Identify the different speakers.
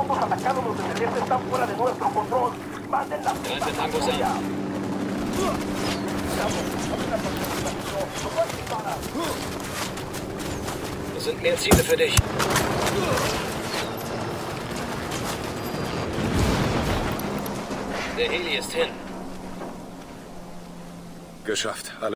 Speaker 1: Los descendientes están fuera de nuestro control. Manden la
Speaker 2: Greife Tangos an. Sind mehr Ziele für dich. Der Heli ist hin.
Speaker 3: Geschafft. Alle